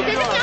Gidelim ya.